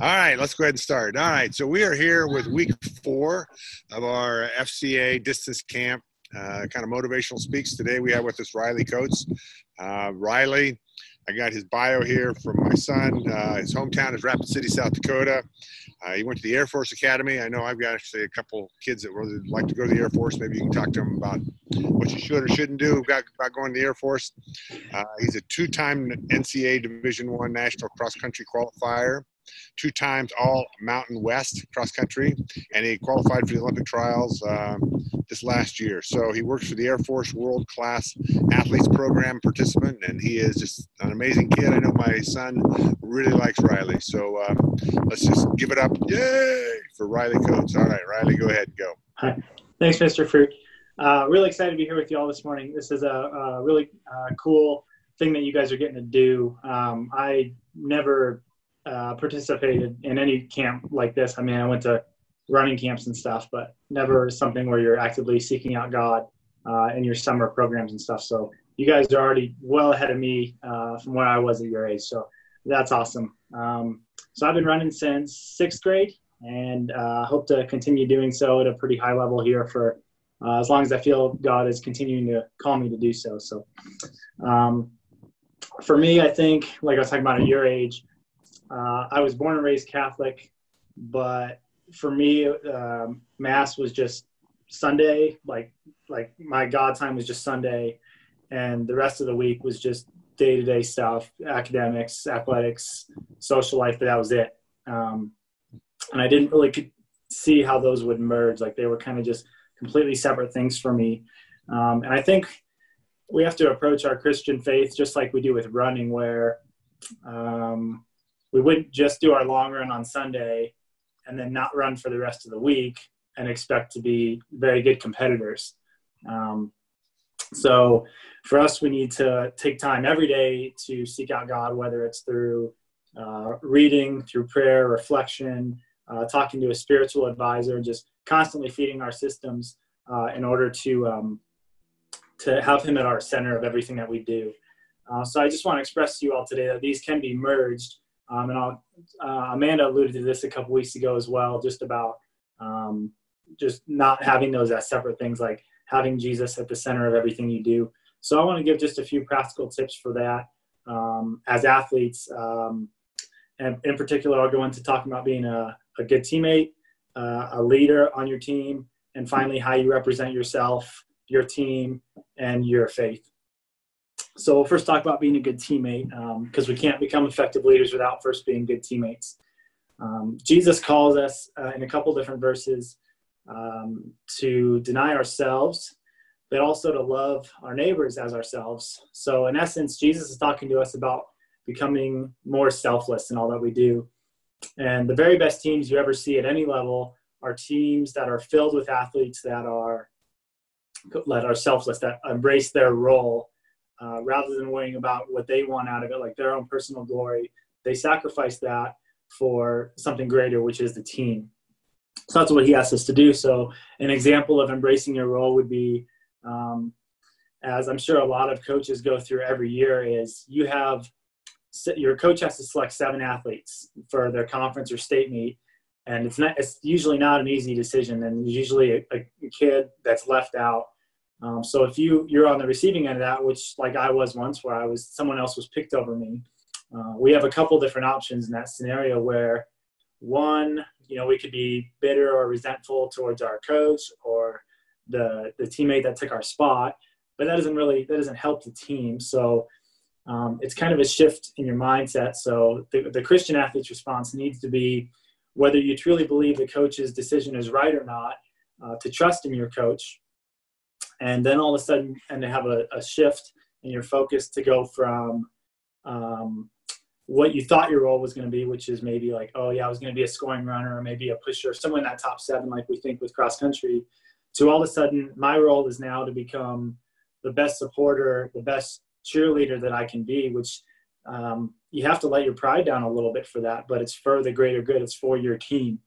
All right, let's go ahead and start. All right, so we are here with week four of our FCA distance camp, uh, kind of motivational speaks. Today we have with us Riley Coates. Uh, Riley, I got his bio here from my son. Uh, his hometown is Rapid City, South Dakota. Uh, he went to the Air Force Academy. I know I've got actually a couple kids that really like to go to the Air Force. Maybe you can talk to them about what you should or shouldn't do about, about going to the Air Force. Uh, he's a two-time NCAA Division One national cross-country qualifier two times all Mountain West cross country, and he qualified for the Olympic trials um, this last year. So he works for the Air Force World Class Athletes Program participant, and he is just an amazing kid. I know my son really likes Riley. So um, let's just give it up, yay, for Riley Coates. All right, Riley, go ahead and go. Hi. Thanks, Mr. Fruit. Uh, really excited to be here with you all this morning. This is a, a really uh, cool thing that you guys are getting to do. Um, I never uh, participated in any camp like this. I mean, I went to running camps and stuff, but never something where you're actively seeking out God uh, in your summer programs and stuff. So you guys are already well ahead of me uh, from where I was at your age. So that's awesome. Um, so I've been running since sixth grade and uh, hope to continue doing so at a pretty high level here for uh, as long as I feel God is continuing to call me to do so. So um, for me, I think, like I was talking about at your age, uh, I was born and raised Catholic, but for me, um, Mass was just Sunday. Like like my God time was just Sunday, and the rest of the week was just day to day stuff, academics, athletics, social life. But that was it. Um, and I didn't really see how those would merge. Like they were kind of just completely separate things for me. Um, and I think we have to approach our Christian faith just like we do with running, where um, we wouldn't just do our long run on Sunday and then not run for the rest of the week and expect to be very good competitors. Um, so for us, we need to take time every day to seek out God, whether it's through uh, reading, through prayer, reflection, uh, talking to a spiritual advisor, just constantly feeding our systems uh, in order to um, to have Him at our center of everything that we do. Uh, so I just want to express to you all today that these can be merged um, and I'll, uh, Amanda alluded to this a couple weeks ago as well, just about um, just not having those as separate things, like having Jesus at the center of everything you do. So I want to give just a few practical tips for that um, as athletes. Um, and in particular, I'll go into talking about being a, a good teammate, uh, a leader on your team, and finally, how you represent yourself, your team, and your faith. So we'll first talk about being a good teammate because um, we can't become effective leaders without first being good teammates. Um, Jesus calls us uh, in a couple different verses um, to deny ourselves, but also to love our neighbors as ourselves. So in essence, Jesus is talking to us about becoming more selfless in all that we do. And the very best teams you ever see at any level are teams that are filled with athletes that are that are selfless, that embrace their role uh, rather than worrying about what they want out of it, like their own personal glory. They sacrifice that for something greater, which is the team. So that's what he asks us to do. So an example of embracing your role would be, um, as I'm sure a lot of coaches go through every year, is you have your coach has to select seven athletes for their conference or state meet, and it's not it's usually not an easy decision. And usually a, a kid that's left out um, so if you you're on the receiving end of that, which like I was once, where I was someone else was picked over me, uh, we have a couple different options in that scenario. Where one, you know, we could be bitter or resentful towards our coach or the the teammate that took our spot, but that doesn't really that doesn't help the team. So um, it's kind of a shift in your mindset. So the, the Christian athlete's response needs to be whether you truly believe the coach's decision is right or not, uh, to trust in your coach and then all of a sudden and to have a, a shift in your focus to go from um, what you thought your role was going to be which is maybe like oh yeah i was going to be a scoring runner or maybe a pusher someone in that top seven like we think with cross country to all of a sudden my role is now to become the best supporter the best cheerleader that i can be which um, you have to let your pride down a little bit for that but it's for the greater good. It's for your team.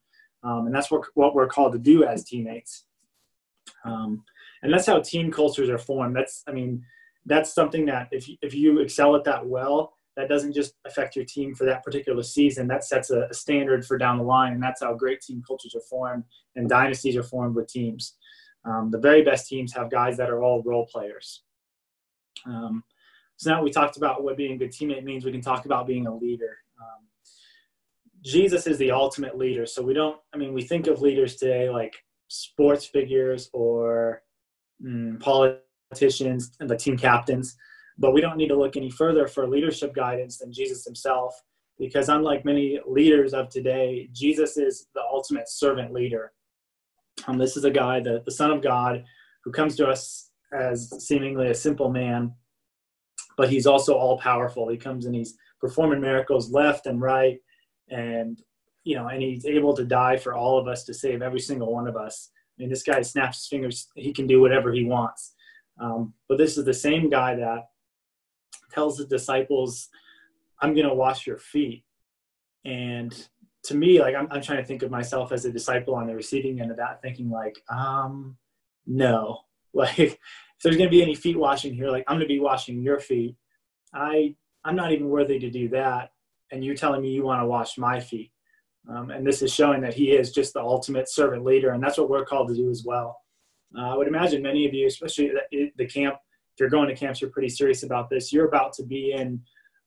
Um, and that's what, what we're called to do as teammates. Um, and that's how team cultures are formed that's i mean that's something that if, if you excel at that well that doesn't just affect your team for that particular season. That sets a, a, standard for down the line, and that's how great team cultures are formed and dynasties are formed with teams. Um, the very best teams have guys that are all role players. Um, so now we talked about what being a good teammate means. We can talk about being a leader. Um, Jesus is the ultimate leader. So we don't. I mean, we think of leaders today like sports figures or mm, politicians and the team captains but we don't need to look any further for leadership guidance than Jesus himself, because unlike many leaders of today, Jesus is the ultimate servant leader. Um, this is a guy, the, the Son of God, who comes to us as seemingly a simple man, but he's also all powerful. He comes and he's performing miracles left and right, and you know, and he's able to die for all of us to save every single one of us. Mean, this guy snaps his fingers; he can do whatever he wants. Um, but this is the same guy that tells the disciples, I'm going to wash your feet. And to me, like, I'm, I'm trying to think of myself as a disciple on the receiving end of that, thinking, like, um, no. Like, if there's going to be any feet washing here, like, I'm going to be washing your feet. I, I'm not even worthy to do that. And you're telling me you want to wash my feet. Um, and this is showing that he is just the ultimate servant leader. And that's what we're called to do as well. Uh, I would imagine many of you, especially the, camp if you're going to camps, you're pretty serious about this. You're about to be in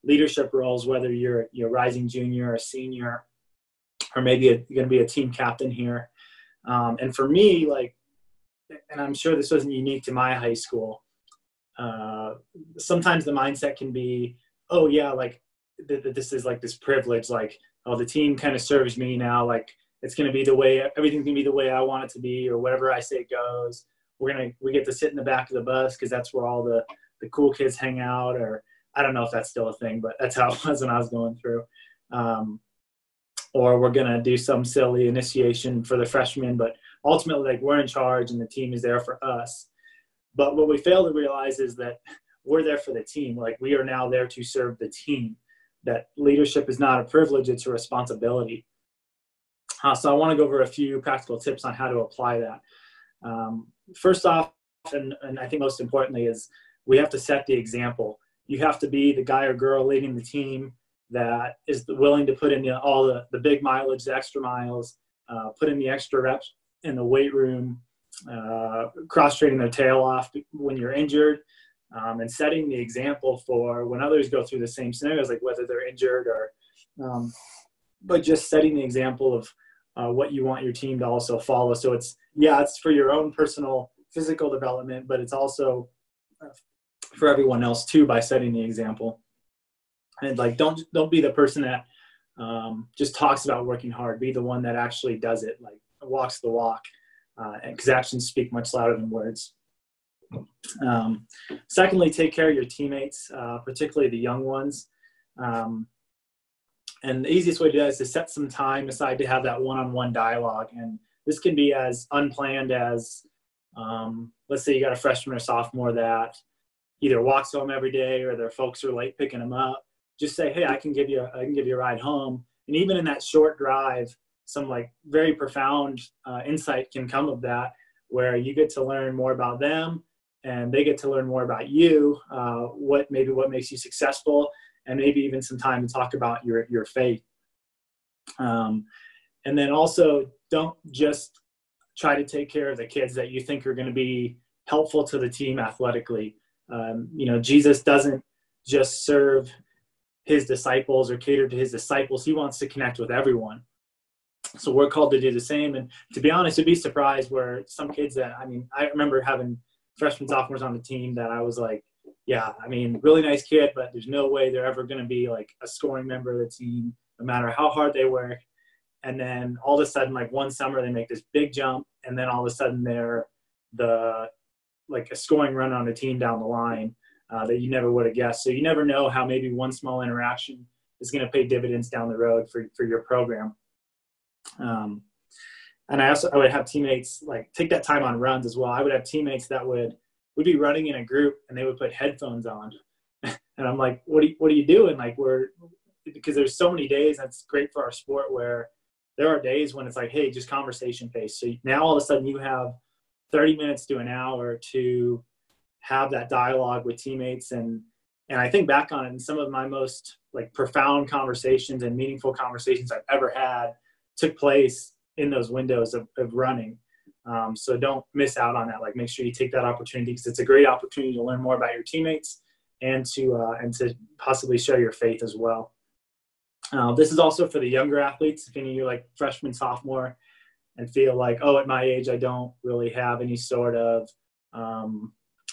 leadership roles, whether you're you're rising junior or senior, or maybe you're going to be a team captain here. Um, and for me, like, and I'm sure this wasn't unique to my high school. Uh, sometimes the mindset can be, oh yeah, like th- th- this is like this privilege, like oh the team kind of serves me now, like it's going to be the way everything's going to be the way I want it to be, or whatever I say goes. We're gonna we get to sit in the back of the bus because that's where all the the cool kids hang out or i don't know if that's still a thing but that's how it was when i was going through. Um, or we're gonna do some silly initiation for the freshmen but ultimately like we're in charge and the team is there for us. But what we fail to realize is that we're there for the team like we are now there to serve the team that leadership is not a privilege it's a responsibility. Uh, so i want to go over a few practical tips on how to apply that. Um, first off, and, and I think most importantly, is we have to set the example. You have to be the guy or girl leading the team that is willing to put in the, all the, the big mileage, the extra miles, uh, put in the extra reps in the weight room, uh, cross training their tail off when you're injured, um, and setting the example for when others go through the same scenarios, like whether they're injured or, um, but just setting the example of uh, what you want your team to also follow. So it's yeah, it's for your own personal physical development, but it's also uh, for everyone else too by setting the example. And like, don't don't be the person that um, just talks about working hard. Be the one that actually does it, like walks the walk, because uh, actions speak much louder than words. Um, secondly, take care of your teammates, uh, particularly the young ones. Um, and the easiest way to do that is to set some time aside to have that one-on-one dialogue. And this can be as unplanned as, um, let's say you got a freshman or sophomore that either walks home every day or their folks are late picking them up. Just say, hey, I can give you, I can give you a ride home. And even in that short drive, some like very profound uh, insight can come of that, where you get to learn more about them and they get to learn more about you. Uh, what maybe what makes you successful, and maybe even some time to talk about your your faith. Um, and then also don't just try to take care of the kids that you think are going to be helpful to the team athletically. Um, you know, Jesus doesn't just serve his disciples or cater to his disciples. He wants to connect with everyone. So we're called to do the same. And to be honest, you'd be surprised where some kids that, I mean, I remember having freshmen, sophomores on the team that I was like, yeah, I mean, really nice kid, but there's no way they're ever going to be like a scoring member of the team, no matter how hard they work. And then all of a sudden, like one summer, they make this big jump, and then all of a sudden they're the like a scoring run on the team down the line uh, that you never would have guessed. So you never know how maybe one small interaction is going to pay dividends down the road for for your program. Um, and I also I would have teammates like take that time on runs as well. I would have teammates that would we'd be running in a group and they would put headphones on, and I'm like, what are you, what are you doing? Like we're because there's so many days that's great for our sport where there are days when it's like, hey, just conversation based. So now all of a sudden you have 30 minutes to an hour to have that dialogue with teammates and and I think back on it, and some of my most like profound conversations and meaningful conversations I've ever had took place in those windows of, of running. Um, so don't miss out on that. Like make sure you take that opportunity because it's a great opportunity to learn more about your teammates and to uh, and to possibly show your faith as well. Uh, this is also for the younger athletes. If any of you like freshman, sophomore, and feel like, oh, at my age, I don't really have any sort of um,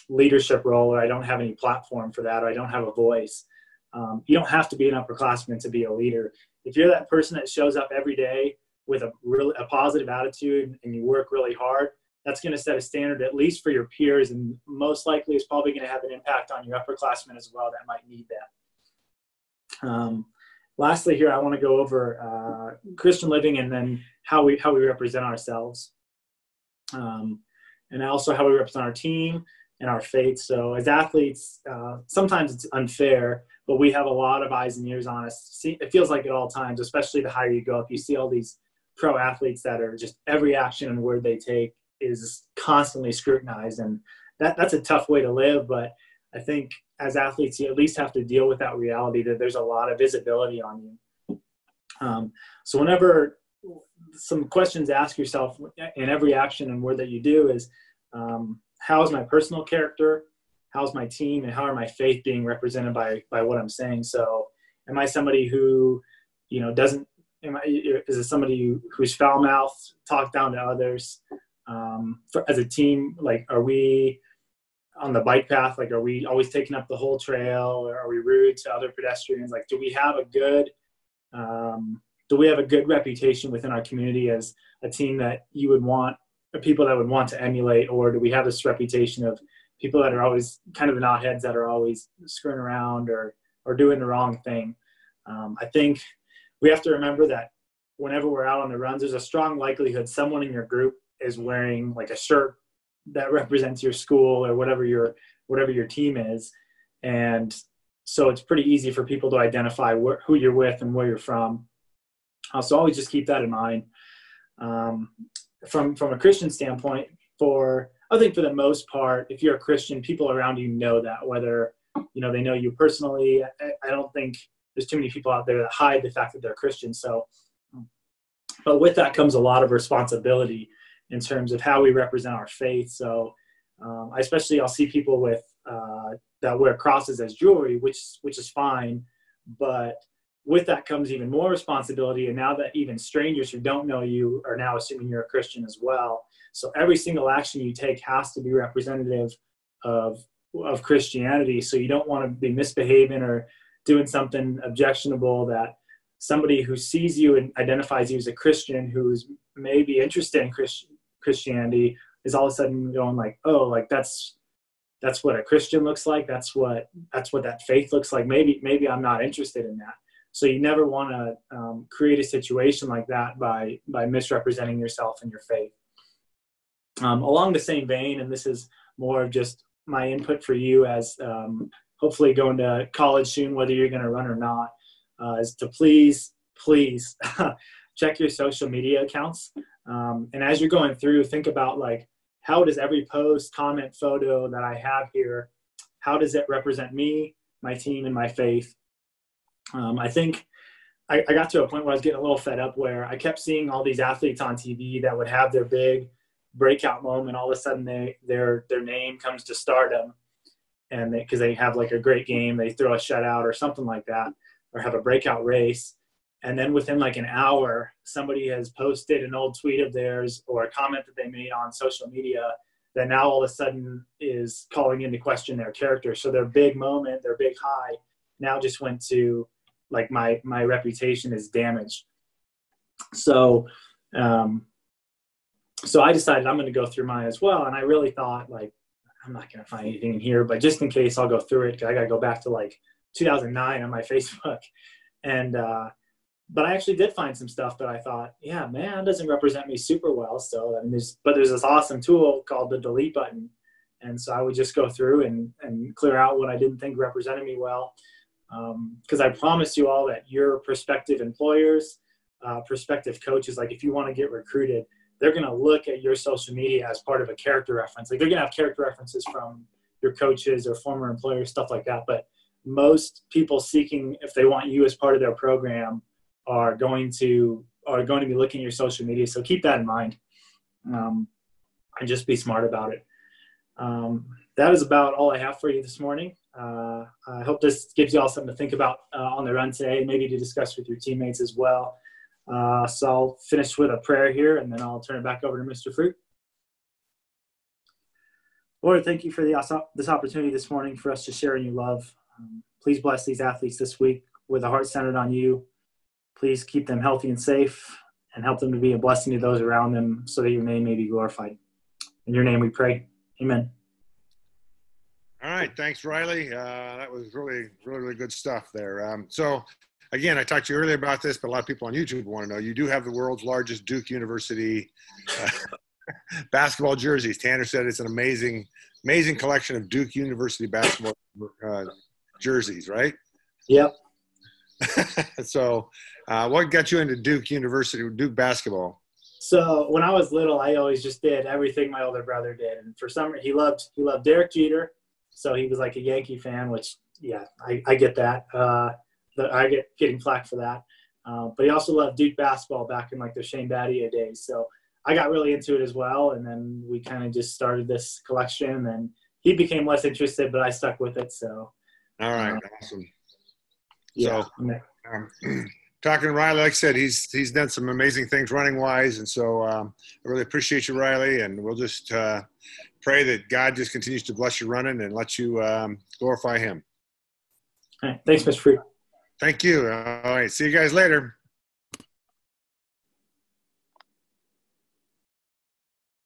leadership role, or I don't have any platform for that, or I don't have a voice. Um, you don't have to be an upperclassman to be a leader. If you're that person that shows up every day with a really a positive attitude and you work really hard, that's going to set a standard at least for your peers, and most likely is probably going to have an impact on your upperclassmen as well that might need that. Um, lastly, here I want to go over uh, Christian living and then how we how we represent ourselves, um, and also how we represent our team and our faith. So as athletes, uh, sometimes it's unfair, but we have a lot of eyes and ears on us. See, it feels like at all times, especially the higher you go up, you see all these pro athletes that are just every action and word they take is constantly scrutinized and that that's a tough way to live but i think as athletes you at least have to deal with that reality that there's a lot of visibility on you. Um, so whenever some questions ask yourself in every action and word that you do is um, how is my personal character? How's my team? And how are my faith being represented by by what i'm saying? So am i somebody who you know doesn't am I, is it somebody who's foul mouthed talk down to others um, for, as a team like are we on the bike path? Like are we always taking up the whole trail or are we rude to other pedestrians? Like do we have a good um, do we have a good reputation within our community as a team that you would want people that would want to emulate? Or do we have this reputation of people that are always kind of the knotheads that are always screwing around or or doing the wrong thing? Um, i think we have to remember that whenever we're out on the runs there's a strong likelihood someone in your group is wearing like a shirt that represents your school or whatever your whatever your team is. And so it's pretty easy for people to identify wh- who you're with and where you're from. Uh, so always just keep that in mind. Um, from from a christian standpoint for i think for the most part if you're a christian people around you know that whether you know they know you personally. I, I don't think there's too many people out there that hide the fact that they're christian so but with that comes a lot of responsibility in terms of how we represent our faith. So, um, especially I'll see people with uh, that wear crosses as jewelry, which which is fine, but with that comes even more responsibility. And now that even strangers who don't know you are now assuming you're a Christian as well. So every single action you take has to be representative of of Christianity. So you don't want to be misbehaving or doing something objectionable that somebody who sees you and identifies you as a Christian who's maybe interested in Christian Christianity is all of a sudden going like, oh, like that's that's what a Christian looks like. That's what that's what that faith looks like. Maybe maybe I'm not interested in that. So you never want to um, create a situation like that by by misrepresenting yourself and your faith. Um, along the same vein, and this is more of just my input for you as um, hopefully going to college soon, whether you're going to run or not, uh, is to please, please check your social media accounts. Um, and as you're going through, think about like, how does every post, comment, photo that I have here, how does it represent me, my team, and my faith? Um, I think I, I, got to a point where I was getting a little fed up where I kept seeing all these athletes on TV that would have their big breakout moment. All of a sudden, they their their name comes to stardom, and because they, they have like a great game, they throw a shutout or something like that, or have a breakout race, and then within like an hour somebody has posted an old tweet of theirs or a comment that they made on social media that now all of a sudden is calling into question their character. So their big moment their big high now just went to like my my reputation is damaged. So um so i decided i'm going to go through mine as well. And i really thought like i'm not going to find anything in here but just in case i'll go through it because i got to go back to like 2009 on my facebook and uh but I actually did find some stuff that I thought, yeah, man, doesn't represent me super well. So I mean, there's but there's this awesome tool called the delete button, and so I would just go through and and clear out what I didn't think represented me well, because um, I promise you all that your prospective employers, uh, prospective coaches, like if you want to get recruited, they're going to look at your social media as part of a character reference. Like they're going to have character references from your coaches or former employers, stuff like that, but most people seeking if they want you as part of their program are going to are going to be looking at your social media. So keep that in mind, um, and just be smart about it. Um, that is about all I have for you this morning. Uh, I hope this gives you all something to think about uh, on the run today, maybe to discuss with your teammates as well. Uh, so I'll finish with a prayer here, and then I'll turn it back over to Mr. Fruit. Lord, thank you for the, this opportunity this morning for us to share in your love. Um, please bless these athletes this week with a heart centered on you. Please keep them healthy and safe and help them to be a blessing to those around them so that your name may be glorified. In your name we pray. Amen. All right. Thanks, Riley. Uh, that was really, really, really good stuff there. Um, so, again, I talked to you earlier about this, but a lot of people on YouTube want to know. You do have the world's largest Duke University uh, basketball jerseys. Tanner said it's an amazing, amazing collection of Duke University basketball uh, jerseys, right? Yep. so, uh, what got you into Duke University, Duke basketball? So when I was little, I always just did everything my older brother did, and for some he loved he loved Derek Jeter, so he was like a Yankee fan, which yeah, I, I get that. Uh, I get getting flack for that. Uh, but he also loved Duke basketball back in like the Shane Battier days. So I got really into it as well, and then we kind of just started this collection. And he became less interested, but I stuck with it. So. All right, uh, awesome. Yeah. So, um, talking to Riley, like I said, he's he's done some amazing things running wise, and so um, I really appreciate you, Riley. And we'll just uh, pray that God just continues to bless you running and let you um, glorify Him. All right. Thanks, Mr. Free. Thank you. All right. See you guys later.